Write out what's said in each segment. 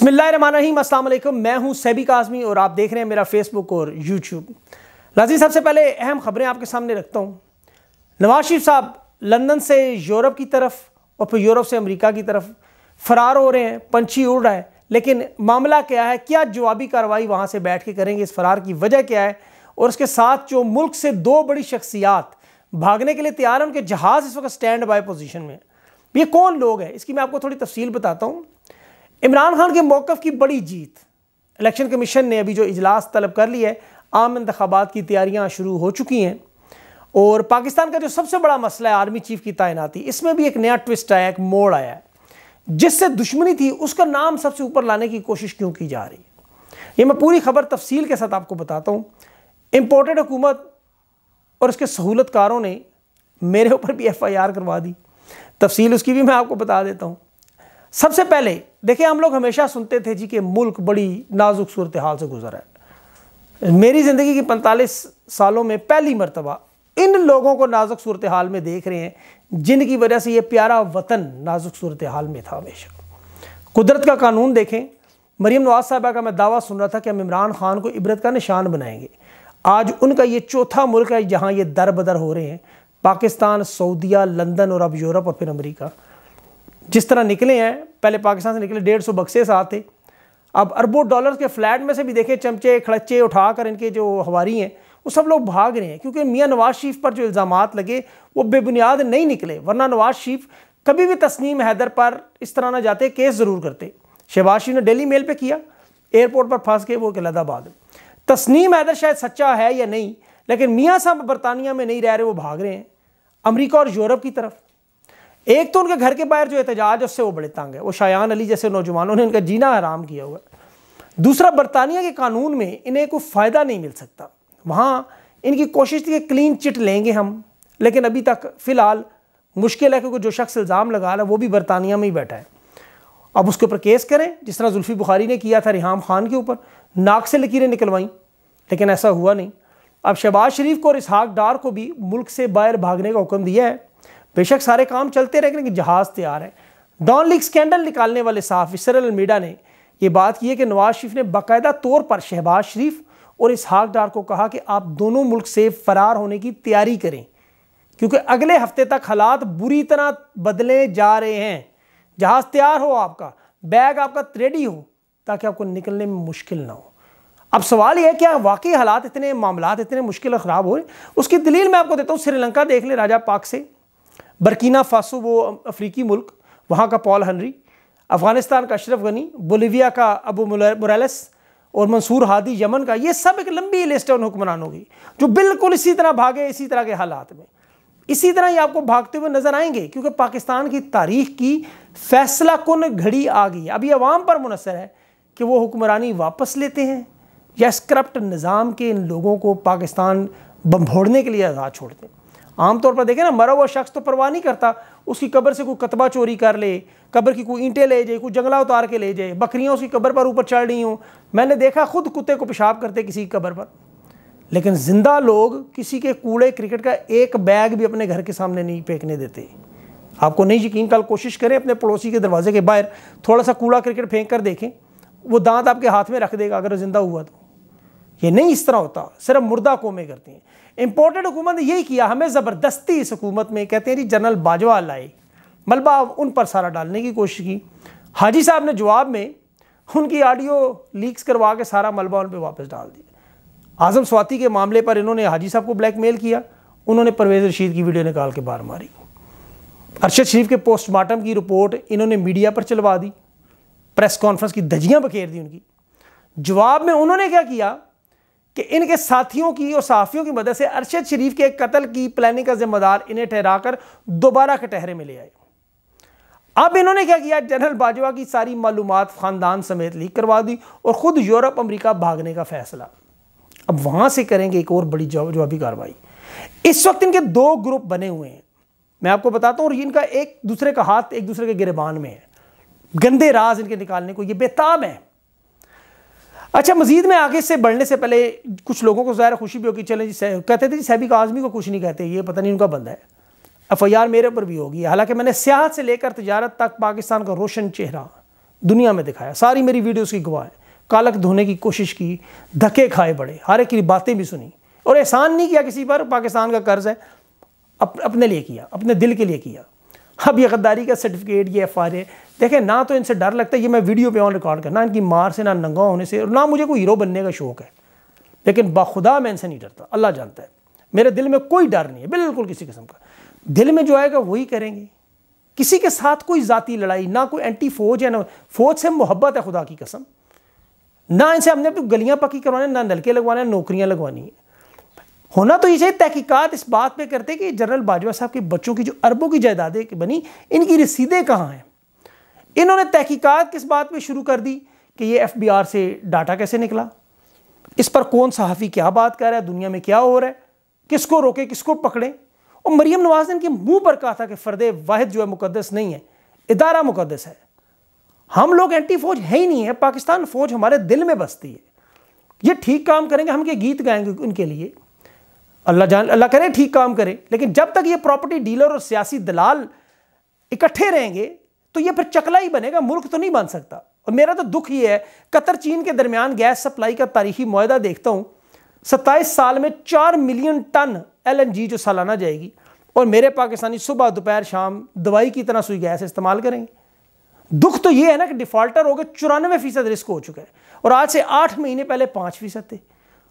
अस्सलाम वालेकुम मैं हूँ सैबी काजमी और आप देख रहे हैं मेरा फेसबुक और यूट्यूब नाजी सबसे पहले अहम खबरें आपके सामने रखता हूँ। नवाज़ शरीफ साहब, लंदन से यूरोप की तरफ़ और फिर यूरोप से अमेरिका की तरफ़ फरार हो रहे हैं, पंछी उड़ रहा है। लेकिन मामला क्या है? क्या जवाबी कार्रवाई वहाँ से बैठ के करेंगे? इस फरार की वजह क्या है? और उसके साथ जो मुल्क से दो बड़ी शख्सियात भागने के लिए तैयार हैं, उनके जहाज़ इस वक्त स्टैंड बाय पोजीशन में ये कौन लोग हैं? इसकी मैं आपको थोड़ी तफसील बताता हूँ। इमरान खान के मौक़ की बड़ी जीत। इलेक्शन कमीशन ने अभी जो इजलास तलब कर लिया है, आम इंतबात की तैयारियाँ शुरू हो चुकी हैं। और पाकिस्तान का जो सबसे बड़ा मसला है, आर्मी चीफ की तैनाती, इसमें भी एक नया ट्विस्ट आया, एक मोड़ आया है। जिससे दुश्मनी थी, उसका नाम सबसे ऊपर लाने की कोशिश क्यों की जा रही? है ये मैं पूरी खबर तफसील के साथ आपको बताता हूँ। इम्पोर्टेड हुकूमत और उसके सहूलतकारों ने मेरे ऊपर भी एफ़ आई आर करवा दी। तफसील उसकी भी मैं आपको बता देता हूँ। सबसे पहले, देखिए, हम लोग हमेशा सुनते थे जी कि मुल्क बड़ी नाजुक सूरत हाल से गुजरा है। मेरी ज़िंदगी की पैंतालीस सालों में पहली मरतबा इन लोगों को नाजुक सूरत हाल में देख रहे हैं, जिनकी वजह से ये प्यारा वतन नाजुक सूरत हाल में था हमेशा कुदरत का कानून देखें मरीम नवाज़ साहबा का मैं दावा सुन रहा था कि हम इमरान खान को इबरत का निशान बनाएँगे। आज उनका ये चौथा मुल्क है जहाँ ये दर बदर हो रहे हैं, पाकिस्तान, सऊदिया, लंदन और अब यूरोप और फिर अमरीका। जिस तरह निकले हैं, पहले पाकिस्तान से निकले, डेढ़ सौ बक्से साथ थे। अब अरबों डॉलर के फ्लैट में से भी देखे, चमचे, खड़च्चे उठाकर इनके जो हवारी हैं, वो सब लोग भाग रहे हैं, क्योंकि मियाँ नवाज़ शरीफ पर जो इल्ज़ाम लगे, वो बेबुनियाद नहीं निकले, वरना नवाज़ शरीफ कभी भी तस्नीम हैदर पर इस तरह ना जाते, केस ज़रूर करते। शहबाज शरीफ ने डेली मेल पर किया, एयरपोर्ट पर फंस के वो अहमदाबाद तस्नीम हैदर शायद सच्चा है या नहीं, लेकिन मियाँ साहब बरतानिया में नहीं रह रहे, वो भाग रहे हैं, अमरीका और यूरोप की तरफ़। एक तो उनके घर के बाहर जो एहतजाज उससे वो बड़े तंग है। वो शायान अली जैसे नौजवानों ने इनका जीना हराम किया हुआ है। दूसरा, बरतानिया के कानून में इन्हें कोई फ़ायदा नहीं मिल सकता। वहाँ इनकी कोशिश थी कि क्लीन चिट लेंगे हम, लेकिन अभी तक फ़िलहाल मुश्किल है, क्योंकि जो शख्स इल्ज़ाम लगा रहा है, वो भी बरतानिया में ही बैठा है। अब उसके ऊपर केस करें, जिस तरह जुल्फ़ी बुखारी ने किया था रिहाम खान के ऊपर। नाक से लकीरें निकलवाईं, लेकिन ऐसा हुआ नहीं। अब शहबाज शरीफ को और इसहाक डार को भी मुल्क से बाहर भागने का हुक्म दिया है। बेशक सारे काम चलते रहे, लेकिन जहाज़ तैयार है। डॉन लीग स्कैंडल निकालने वाले साफ़ इसर मीडा ने यह बात की है कि नवाज़ शरीफ ने बाकायदा तौर पर शहबाज शरीफ और इसहाक डार को कहा कि आप दोनों मुल्क से फरार होने की तैयारी करें, क्योंकि अगले हफ़्ते तक हालात बुरी तरह बदले जा रहे हैं। जहाज़ तैयार हो आपका, बैग आपका रेडी हो, ताकि आपको निकलने में मुश्किल ना हो। अब सवाल यह है, क्या वाकई हालात इतने मामला इतने मुश्किल और ख़राब हो रहे उसकी दलील मैं आपको देता हूँ, श्रीलंका देख ले राजा पाक से। बरकीना फासो, वो अफ्रीकी मुल्क, वहाँ का पॉल हनरी, अफ़गानिस्तान का अशरफ गनी, बोलिविया का अबू मुरैलस और मंसूर हादी यमन का, ये सब एक लंबी लिस्ट है उन हुक्मरानों की, जो बिल्कुल इसी तरह भागे, इसी तरह के हालात में। इसी तरह ये आपको भागते हुए नज़र आएँगे, क्योंकि पाकिस्तान की तारीख की फैसला कन घड़ी आ गई अभी अवाम पर मुनसर है कि वो हुक्मरानी वापस लेते हैं, या स्क्रप्ट निज़ाम के इन लोगों को पाकिस्तान बम्भोड़ने के लिए आज़ाद छोड़ते हैं आमतौर पर देखें ना, मरा हुआ शख्स तो परवाह नहीं करता, उसकी कब्र से कोई कतबा चोरी कर ले, कब्र की कोई ईंटें ले जाए, कोई जंगला उतार के ले जाए, बकरियाँ उसकी कब्र पर ऊपर चढ़ रही हों। मैंने देखा खुद कुत्ते को पेशाब करते किसी की कब्र पर। लेकिन ज़िंदा लोग किसी के कूड़े क्रिकेट का एक बैग भी अपने घर के सामने नहीं फेंकने देते। आपको नहीं यकीन, कल कोशिश करें अपने पड़ोसी के दरवाजे के बाहर थोड़ा सा कूड़ा क्रिकेट फेंक कर देखें, वो दांत आपके हाथ में रख देगा अगर ज़िंदा हुआ तो। ये नहीं इस तरह होता, सिर्फ़ मुर्दा कौमें करती हैं। इंपोर्टेड हुकूमत ने यही किया, हमें ज़बरदस्ती इस हुकूमत में कहते हैं जी, जनरल बाजवा लाए। मलबा उन पर सारा डालने की कोशिश की। हाजी साहब ने जवाब में उनकी ऑडियो लीक्स करवा के सारा मलबा उन पर वापस डाल दिया। आज़म स्वाति के मामले पर इन्होंने हाजी साहब को ब्लैकमेल किया। उन्होंने परवेज़ रशीद की वीडियो निकाल के बार मारी। अरशद शरीफ के पोस्टमार्टम की रिपोर्ट इन्होंने मीडिया पर चलवा दी। प्रेस कॉन्फ्रेंस की धजियाँ बखेर दी उनकी। जवाब में उन्होंने क्या किया? कि इनके साथियों की और सहाफ़ियों की मदद से अरशद शरीफ के कत्ल की प्लानिंग का जिम्मेदार इन्हें ठहराकर दोबारा कटहरे में ले आए। अब इन्होंने क्या किया? जनरल बाजवा की सारी मालूम ख़ानदान समेत लीक करवा दी और ख़ुद यूरोप, अमरीका भागने का फैसला। अब वहाँ से करेंगे एक और बड़ी जवाबी कार्रवाई। इस वक्त इनके दो ग्रुप बने हुए हैं। मैं आपको बताता हूँ, और इनका एक दूसरे का हाथ एक दूसरे के गिरबान में है। गंदे राज इनके निकालने को ये बेताब है। अच्छा मजीद में आगे से बढ़ने से पहले कुछ लोगों को ज़ाहिर खुशी भी होगी। चले जी कहते थे जी सैबिक आज़मी को कुछ नहीं कहते ये पता नहीं उनका बंदा है। एफ़ आई आर मेरे ऊपर भी होगी। हालाँकि मैंने सियाहत से लेकर तजारत तक पाकिस्तान का रोशन चेहरा दुनिया में दिखाया। सारी मेरी वीडियोस की गवाह है। कालक धोने की कोशिश की धक्के खाए बड़े हर एक की बातें भी सुनी। और एहसान नहीं किया किसी पर पाकिस्तान का कर्ज है। अप, अपने लिए किया अपने दिल के लिए किया। अब ये गद्दारी का सर्टिफिकेट ये एफ़ आर देखें, ना तो इनसे डर लगता है ये मैं वीडियो पे ऑन रिकॉर्ड करना इनकी मार से, ना नंगा होने से ना मुझे कोई हीरो बनने का शौक है। लेकिन बाखुदा मैं इनसे नहीं डरता, अल्लाह जानता है। मेरे दिल में कोई डर नहीं है, बिल्कुल किसी किस्म का। दिल में जो आएगा वही करेंगे। किसी के साथ कोई ज़ाती लड़ाई, ना कोई एंटी फौज है, ना, फौज से मोहब्बत है खुदा की कसम। ना इनसे हमने अपनी गलियाँ पक्की करवाने, ना नलके लगवाने नौकरियाँ लगवानी। है होना तो ये तहकीकात इस बात पे करते कि जनरल बाजवा साहब के बच्चों की जो अरबों की जायदादें बनी, इनकी रसीदें कहाँ हैं? इन्होंने तहकीकात किस बात पे शुरू कर दी कि ये एफ़ बी आर से डाटा कैसे निकला? इस पर कौन सहाफ़ी क्या बात कर रहा है? दुनिया में क्या हो रहा है? किसको रोके, किसको पकड़ें? और मरीम नवाज़ ने इनके मुँह पर कहा था कि फ़र्द वाहिद जो है मुकदस नहीं है, इदारा मुकदस है। हम लोग एंटी फौज है ही नहीं है, पाकिस्तान फौज हमारे दिल में बसती है। ये ठीक काम करेंगे, हम के गीत गाएँगे उनके लिए। अल्लाह जान, अल्लाह करे, ठीक काम करे। लेकिन जब तक ये प्रॉपर्टी डीलर और सियासी दलाल इकट्ठे रहेंगे तो ये फिर चकला ही बनेगा, मुल्क तो नहीं बन सकता। और मेरा तो दुख ये है, कतर चीन के दरमियान गैस सप्लाई का तारीखी मुआदा देखता हूँ, सत्ताईस साल में चार मिलियन टन एलएनजी जो सालाना जाएगी, और मेरे पाकिस्तानी सुबह दोपहर शाम दवाई की तरह सुई गैस इस्तेमाल करेंगे। दुख तो ये है ना कि डिफॉल्टर हो गए, चौरानवे फ़ीसद रिस्क हो चुका है, और आज से आठ महीने पहले पाँच फ़ीसद थे।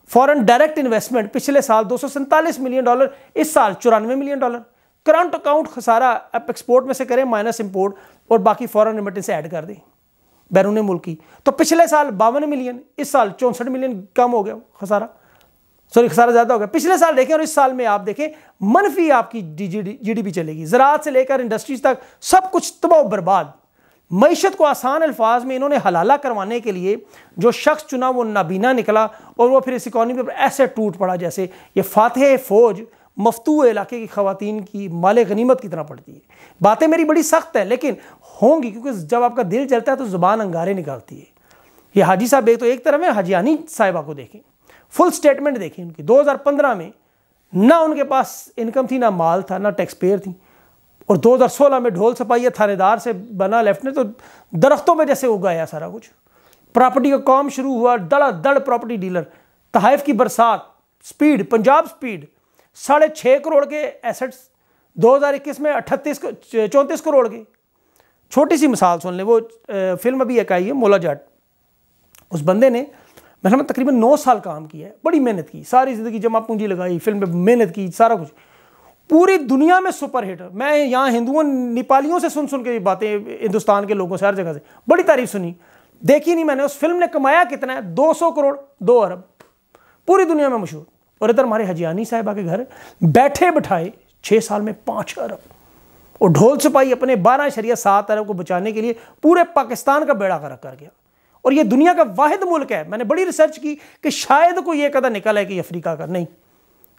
फॉरेन डायरेक्ट इन्वेस्टमेंट पिछले साल दो सौ सैंतालीस मिलियन डॉलर, इस साल चौरानवे मिलियन डॉलर। करंट अकाउंट खसारा आप एक्सपोर्ट में से करें, माइनस इंपोर्ट और बाकी फॉरन रिमिटेंस ऐड कर दें। बैरून मुल्क की। तो पिछले साल बावन मिलियन इस साल चौंसठ मिलियन कम हो गया खसारा। सॉरी खसारा ज़्यादा हो गया। पिछले साल देखें और इस साल में आप देखें, मनफी आपकी जी डी पी चलेगी। ज़रात से लेकर इंडस्ट्रीज़ तक सब कुछ तबाह बर्बाद। मीशत को आसान अल्फाज में इन्होंने हलाला करवाने के लिए जो शख्स चुना वो नाबीना निकला और वो फिर इस इकॉनमी पर ऐसे टूट पड़ा जैसे ये फातह फ़ौज मफतू इलाके की खातन की, माल गनीमत की तरह पड़ती है। बातें मेरी बड़ी सख्त है, लेकिन होंगी, क्योंकि जब आपका दिल चलता है तो ज़ुबान अंगारे निकालती है। ये हाजी साहब एक तो एक तरफ़ है हाजियानी साहिबा को देखें। फुल स्टेटमेंट देखें उनकी। 2015 में ना उनके पास इनकम थी, ना माल था, ना टैक्स पेयर थी। और 2016 में ढोल सपाइया थानेदार से बना लेफ़्ट ने तो दरख्तों में जैसे उगाया सारा कुछ। प्रॉपर्टी का काम शुरू हुआ दड़ा दड़ प्रॉपर्टी डीलर तहाइफ की बरसात स्पीड पंजाब स्पीड साढ़े छः करोड़ के एसेट्स 2021 में अट्ठतीस चौंतीस करोड़ के। छोटी सी मिसाल सुन लें, वो फ़िल्म अभी एक आई है, मोला जाट। उस बंदे ने, मैंने तकरीबन नौ साल काम किया है, बड़ी मेहनत की, सारी ज़िंदगी जमा पूंजी लगाई, फ़िल्म में मेहनत की, सारा कुछ। पूरी दुनिया में सुपर हिट, मैं यहाँ हिंदुओं, नेपालियों से सुन सुन के बातें, हिंदुस्तान के लोगों से, हर जगह से, बड़ी तारीफ़ सुनी। देखी नहीं मैंने, उस फ़िल्म ने कमाया कितना है? 200 करोड़, दो अरब। पूरी दुनिया में मशहूर। और इधर हमारे हजियानी साहिबा के घर बैठे बिठाए छः साल में पाँच अरब। और ढोल छपाई अपने बारह शरिया सात अरब को बचाने के लिए पूरे पाकिस्तान का बेड़ा कर कर गया। और ये दुनिया का वाहिद मुल्क है। मैंने बड़ी रिसर्च की कि शायद कोई ये कदम निकल है कि अफ्रीका का नहीं।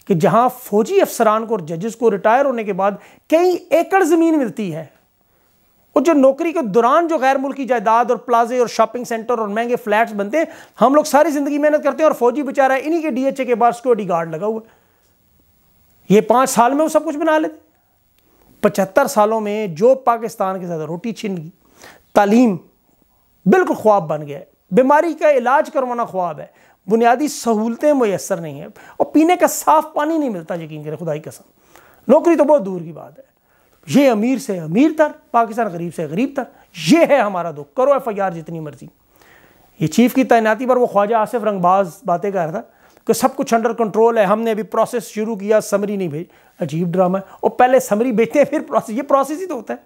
कि जहाँ फौजी अफसरान को और जजेस को रिटायर होने के बाद कई एकड़ ज़मीन मिलती है और जो नौकरी के दौरान जो गैर मुल्की जायदाद और प्लाजे और शॉपिंग सेंटर और महँगे फ्लैट्स बनते हैं, हम लोग सारी ज़िंदगी मेहनत करते हैं और फौजी बेचारा इन्हीं के डीएचए के बाद सिक्योरिटी गार्ड लगा हुआ ये पाँच साल में वो सब कुछ बना लेते पचहत्तर सालों में जो पाकिस्तान के साथ रोटी छीन गई, तालीम बिल्कुल ख्वाब बन गया है। बीमारी का इलाज करवाना ख्वाब है। बुनियादी सहूलतें मैसर नहीं है। और पीने का साफ़ पानी नहीं मिलता, यकीन करें, खुदाई कसम। नौकरी तो बहुत दूर की बात है। ये अमीर से अमीर तर, पाकिस्तान गरीब से गरीब तर। ये है हमारा दुख। करो एफ़ आई आर जितनी मर्ज़ी। ये चीफ की तैनाती पर वो ख्वाजा आसिफ रंगबाज बातें कर रहा था कि सब कुछ अंडर कंट्रोल है, हमने अभी प्रोसेस शुरू किया समरी नहीं भेज। अजीब ड्रामा है। और पहले समरी भेजते हैं, फिर प्रोसेस ये प्रोसेस ही तो होता है।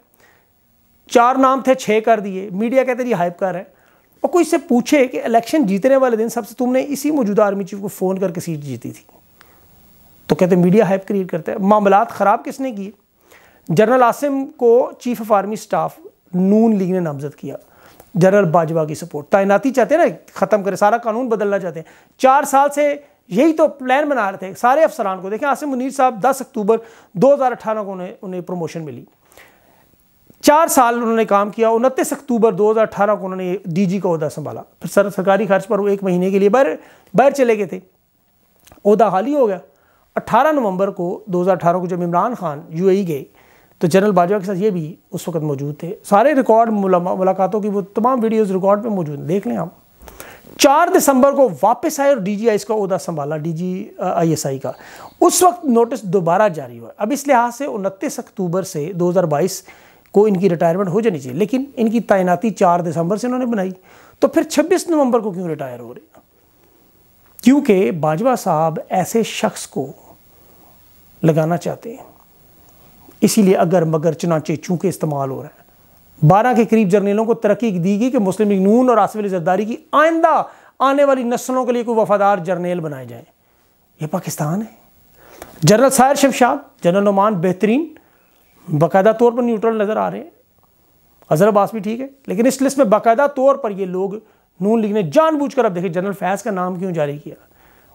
चार नाम थे छः कर दिए। मीडिया कहते ये हाइप कर है। और कोई इससे पूछे कि इलेक्शन जीतने वाले दिन सबसे तुमने इसी मौजूदा आर्मी चीफ को फ़ोन करके सीट जीती थी। तो कहते मीडिया हाइप क्रिएट करते हैं। मामला ख़राब किसने किए? जनरल आसिम को chief of army staff Noon League ने नामजद किया। जनरल बाजवा की सपोर्ट। तैनाती चाहते हैं ना, ख़त्म करें, सारा कानून बदलना चाहते हैं। चार साल से यही तो प्लान बना रहे थे, सारे अफसरान को। देखें आसिम मुनीर साहब 10 अक्टूबर 2018 को उन्हें उन्हें प्रमोशन मिली। चार साल उन्होंने काम किया, उनतीस अक्टूबर 2018 को उन्होंने डीजी का अहदा संभाला। फिर सर, सरकारी खर्च पर वो एक महीने के लिए बाहर बाहर चले गए थे। अहदा हाल ही गया। 18 नवंबर को 2018 को जब इमरान खान यूएई गए तो जनरल बाजवा के साथ ये भी उस वक्त मौजूद थे। सारे रिकॉर्ड मुलाकातों की वो तमाम वीडियोस रिकॉर्ड पे मौजूद हैं। देख लें आप। चार दिसंबर को वापस आए और डीजीआई का अहदा संभाला डीजी आईएसआई का। उस वक्त नोटिस दोबारा जारी हुआ। अब इस लिहाज से उनतीस अक्टूबर से 2022 को इनकी रिटायरमेंट हो जानी चाहिए। लेकिन इनकी तैनाती चार दिसंबर से उन्होंने बनाई। तो फिर 26 नवंबर को क्यों रिटायर हो रहे? क्योंकि बाजवा साहब ऐसे शख्स को लगाना चाहते हैं। इसीलिए अगर मगर चनाचे चूँकि इस्तेमाल हो रहा है। बारह के करीब जर्नलों को तरक्की दी गई कि मुस्लिम नून और आसिफ अली जरदारी की आइंदा आने वाली नस्लों के लिए कोई वफादार जर्नेल बनाए जाए। ये पाकिस्तान है। जनरल सायर शमशाद, जनरल नुमान बेहतरीन, बाकायदा तौर पर न्यूट्रल नज़र आ रहे हैं। अजहर अब्बास भी ठीक है, लेकिन इस लिस्ट में बाकायदा तौर पर ये लोग नून लीग ने जानबूझकर अब देखें, जनरल फैज़ का नाम क्यों जारी किया?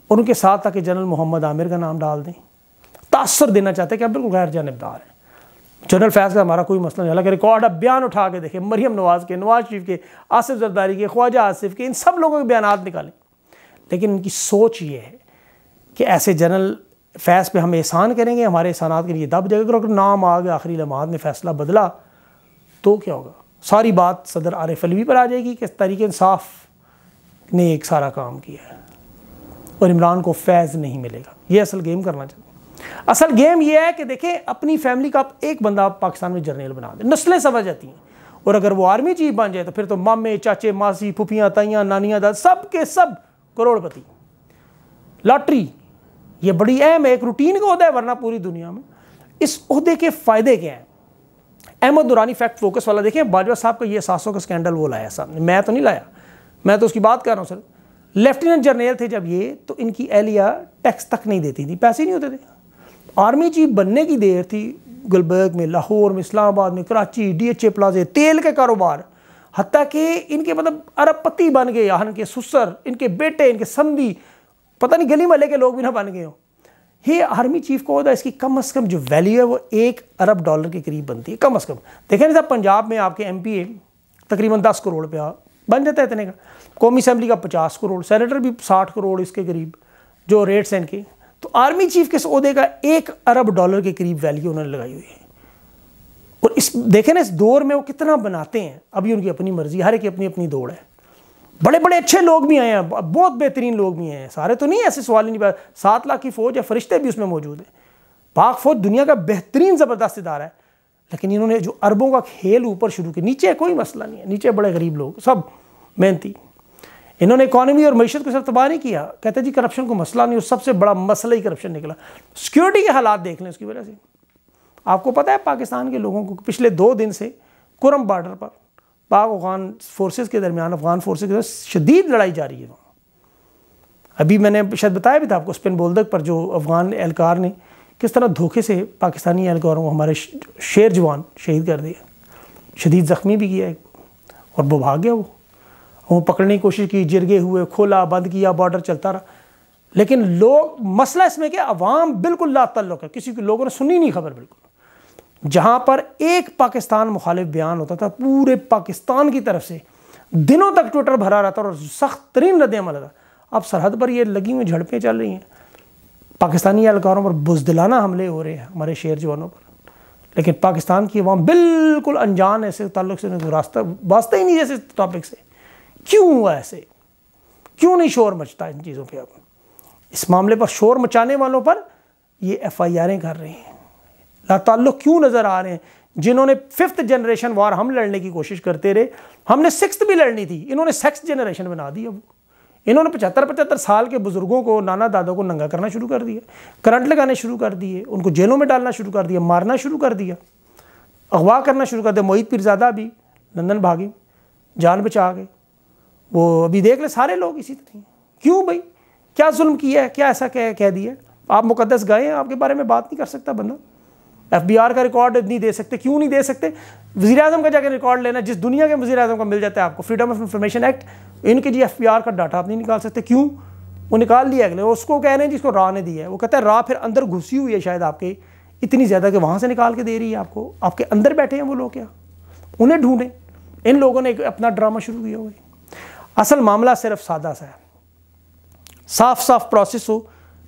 और उनके साथ ताकि जनरल मोहम्मद आमिर का नाम डाल दें। तासर देना चाहते हैं कि आप बिल्कुल गैर जानबदार हैं। जनरल फैज़ का हमारा कोई मसला नहीं, हालाँकि रिकॉर्ड अब बयान उठा के देखें, मरियम नवाज़ के, नवाज़ शरीफ के, आसिफ जरदारी के, ख्वाजा आसिफ के, इन सब लोगों के बयान निकालें। लेकिन इनकी सोच ये है कि ऐसे जनरल फैज़ पे हम एहसान करेंगे, हमारे एहसानात के लिए दब जाएगा, अगर नाम आ गया, आखिरी लम्हात में फ़ैसला बदला तो क्या होगा? सारी बात सदर आरिफ अलवी पर आ जाएगी कि तरीके इंसाफ ने एक सारा काम किया है और इमरान को फैज़ नहीं मिलेगा। ये असल गेम करना चाहते असल गेम ये है कि देखें, अपनी फैमिली का आप एक बंदा आप पाकिस्तान में जर्नल बना दे। नस्लें समझ जाती हैं। और अगर वो आर्मी चीफ बन जाए तो फिर तो मामे, चाचे, मासी, फुफियाँ, ताइयाँ, नानियाँ, दाद सब के सब करोड़पति। लॉटरी, ये बड़ी अहम है, एक रूटीन का अहदा है, वरना पूरी दुनिया में। इस अहदे के फ़ायदे क्या हैं? अहमद दुरानी फैक्ट फोकस वाला देखें, बाजवा साहब का ये सासों का स्कैंडल वो लाया साहब ने। मैं तो नहीं लाया। मैं तो उसकी बात कर रहा हूँ, सर। लेफ्टिनेंट जनरल थे जब ये तो इनकी एहलिया टैक्स तक नहीं देती थी, पैसे नहीं होते थे। आर्मी चीफ बनने की देर थी, गुलबर्ग में, लाहौर में, इस्लामाबाद में, कराची डी एच ए प्लाजे तेल के कारोबार। हती कि इनके मतलब अरबपति बन गए यहाँ के सुसर, इनके बेटे, इनके संदी पता नहीं गली महल के लोग भी ना बन गए हो। ये आर्मी चीफ को होता है इसकी कम अज़ कम जो वैल्यू है वो एक अरब डॉलर के करीब बनती है, कम अज़ कम। देखें ना साहब, पंजाब में आपके एम पी ए तकरीबन दस करोड़ रुपया बन जाता है इतने का। कौमी असम्बली का पचास करोड़ सेनेटर भी साठ करोड़ इसके करीब, जो रेट्स हैं इनके। तो आर्मी चीफ के सौदे का एक अरब डॉलर के करीब वैल्यू उन्होंने लगाई हुई है। और इस, देखें ना, इस दौर में वो कितना बनाते हैं। अभी उनकी अपनी मर्ज़ी, हर एक अपनी अपनी दौड़ है। बड़े बड़े अच्छे लोग भी आए हैं बहुत बेहतरीन लोग भी हैं। सारे तो नहीं ऐसे सवाल नहीं सात लाख की फ़ौज या फरिश्ते भी उसमें मौजूद हैं। पाक फौज दुनिया का बेहतरीन ज़बरदस्त इदारा है। लेकिन इन्होंने जो अरबों का खेल ऊपर शुरू किया, नीचे कोई मसला नहीं है, नीचे बड़े गरीब लोग, सब मेहनती। इन्होंने इकॉनमी और मीशत को सिर्फ़ तबाह नहीं किया। कहते जी करप्शन को मसला नहीं और सबसे बड़ा मसला ही करप्शन निकला। सिक्योरिटी के हालात देख लें उसकी वजह से। आपको पता है पाकिस्तान के लोगों को पिछले दो दिन से कुरम बॉर्डर पर पाक अफगान फोर्सेस के दरमियान, अफगान फोर्सेस के शदीद लड़ाई जारी है। वहाँ अभी मैंने शायद बताया भी था आपको स्पिन बोलदक पर जो अफगान एहलकार ने किस तरह धोखे से पाकिस्तानी एहलकारों को हमारे शेर जवान शहीद कर दिया। शदीद ज़ख्मी भी किया एक और वो भाग गया वो। वो पकड़ने की कोशिश की, जिरगे हुए, खोला, बंद किया बॉर्डर चलता रहा। लेकिन लोग, मसला इसमें क्या, अवाम बिल्कुल ला तल्लुक है। किसी के, लोगों ने सुनी नहीं खबर बिल्कुल। जहाँ पर एक पाकिस्तान मुखालिफ बयान होता था, पूरे पाकिस्तान की तरफ़ से, दिनों तक ट्विटर भरा रहता और सख्त तरीन रद्द अमल था। अब सरहद पर ये लगी हुई झड़पें चल रही हैं। पाकिस्तानी एहलकारों पर बुजदिलाना हमले हो रहे हैं, हमारे शेर जवानों पर। लेकिन पाकिस्तान की अवाम बिल्कुल अनजान ऐसे ताल्लुक से रास्ता, वास्ता ही नहीं जैसे टॉपिक से। क्यों हुआ ऐसे? क्यों नहीं शोर मचता इन चीज़ों पे अब? इस मामले पर शोर मचाने वालों पर ये एफ़ आई आरें कर रहे हैं। लाताल्लुक क्यों नज़र आ रहे हैं? जिन्होंने फिफ्थ जनरेशन वार हम लड़ने की कोशिश करते रहे, हमने सिक्स भी लड़नी थी, इन्होंने सेक्स जनरेशन बना दी अब। इन्होंने पचहत्तर पचहत्तर साल के बुज़ुर्गों को, नाना दादा को नंगा करना शुरू कर दिया, करंट लगाने शुरू कर दिए, उनको जेलों में डालना शुरू कर दिया, मारना शुरू कर दिया, अगवा करना शुरू कर दिया, मोहित पीरजादा भी लंदन भागे, जान बचा गए। वो अभी देख ले, सारे लोग इसी तरह क्यों भाई? क्या जुल्म किया है? क्या ऐसा कह कह दिया? आप मुकदस गए हैं, आपके बारे में बात नहीं कर सकता बंदा। एफ़ बी आर का रिकॉर्ड नहीं दे सकते, क्यों नहीं दे सकते? वजी अजम का जाकर रिकॉर्ड लेना, जिस दुनिया के वजी अजम का मिल जाता है आपको फ्रीडम ऑफ़ इंफॉर्मेशन एक्ट इनके जी एफ़ बी आर का डाटा आप नहीं निकाल सकते। क्यों? वो निकाल लिया अगले, उसको कह रहे हैं जिसको राह ने दिया है। वो कहता है, राह फिर अंदर घुसी हुई है शायद आपके। इतनी ज़्यादा कि वहाँ से निकाल के दे रही है आपको। आपके अंदर बैठे हैं वो लोग क्या? उन्हें ढूंढें। इन लोगों ने अपना ड्रामा शुरू किया हुआ असल मामला सिर्फ़ सादा सा है। साफ़ साफ़ प्रोसेस हो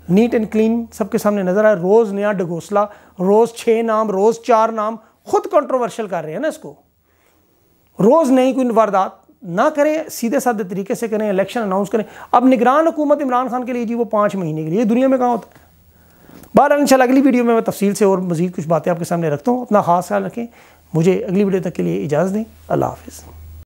नीट एंड क्लीन सबके सामने नज़र आए, रोज़ नया डगोसला, रोज़ छः नाम, रोज़ चार नाम, खुद कंट्रोवर्शियल कर रहे हैं ना इसको। रोज़ नहीं कोई वारदात ना करें सीधे साधे तरीके से करें इलेक्शन अनाउंस करें। अब निगरान हुकूमत इमरान खान के लिए जी, वो पाँच महीने के लिए। दुनिया में कहाँ होता है? बार इंशाल्लाह अगली वीडियो में मैं तफसील से और मज़ीद कुछ बातें आपके सामने रखता हूँ। अपना खास ख्याल रखें। मुझे अगली वीडियो तक के लिए इजाज़त दें। अल्लाह हाफिज़।